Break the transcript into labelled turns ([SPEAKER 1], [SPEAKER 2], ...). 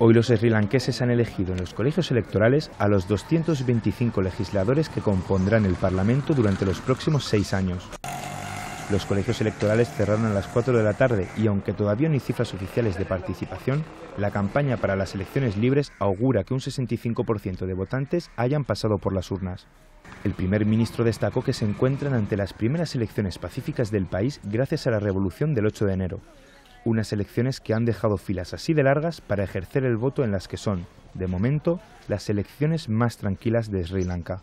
[SPEAKER 1] Hoy los srilanqueses han elegido en los colegios electorales a los 225 legisladores que compondrán el Parlamento durante los próximos seis años. Los colegios electorales cerraron a las 4 de la tarde y aunque todavía no hay cifras oficiales de participación, la campaña para las elecciones libres augura que un 65% de votantes hayan pasado por las urnas. El primer ministro destacó que se encuentran ante las primeras elecciones pacíficas del país gracias a la revolución del 8 de enero unas elecciones que han dejado filas así de largas para ejercer el voto en las que son, de momento, las elecciones más tranquilas de Sri Lanka.